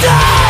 Die.